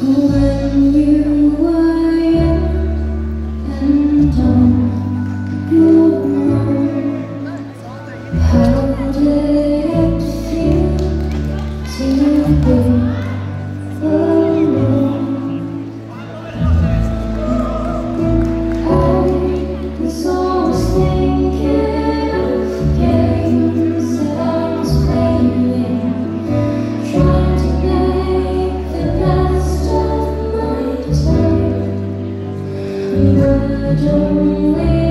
Who don't.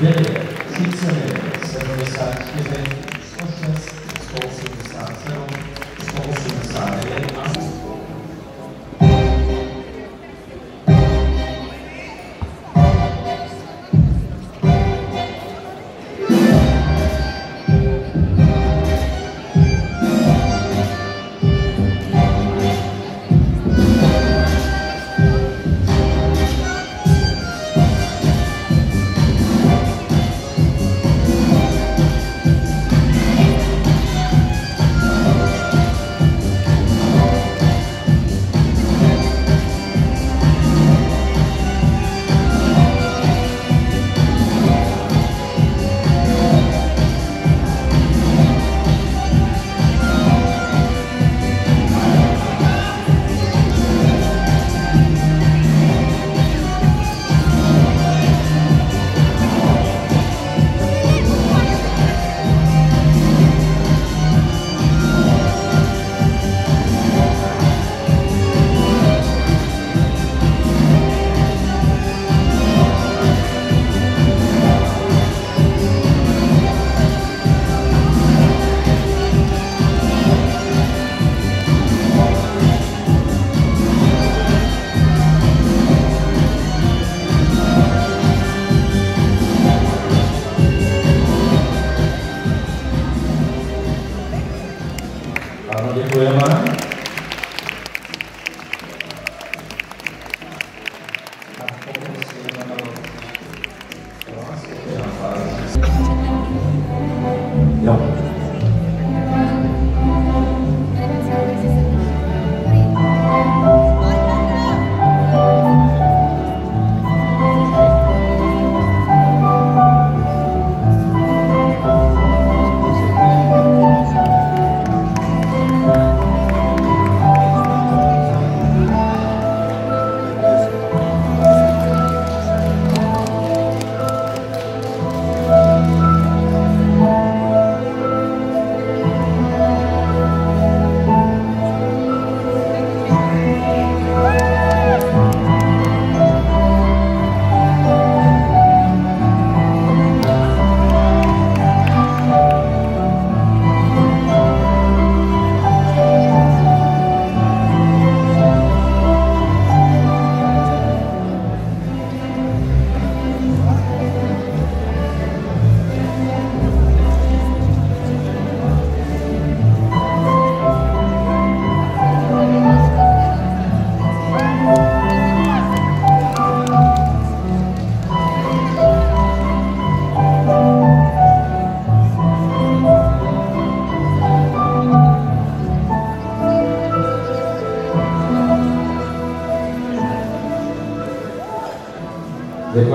9, 39, 74, 106, 187, 189, poema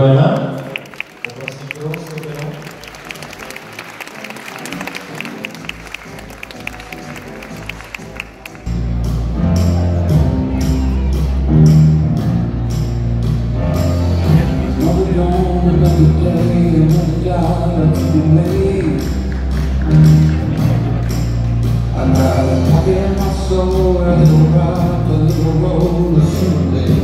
bailar. I'm not a pocket in my soul, a little rock, a little roll, a someday.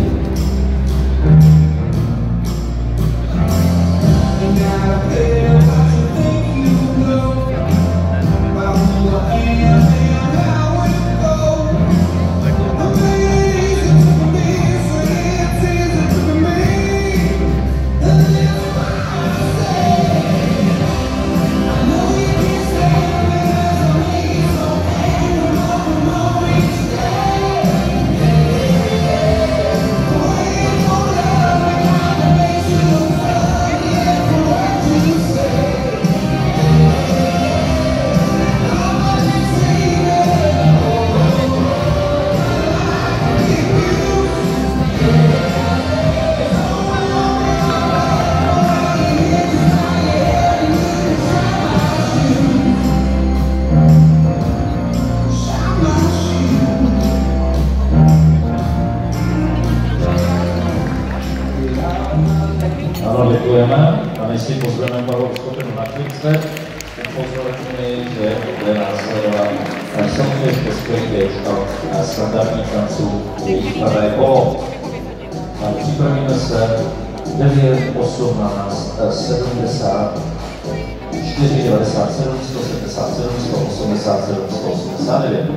děkujeme a my si pozveme Pavlou Skotenu na Kvice, upozorňuji, že bude následovat na samotné Českých a eh, standardní tanců výpadé kolo. Jako a připravíme se 9, 18, 70, 4, 97, 177, 187, 189.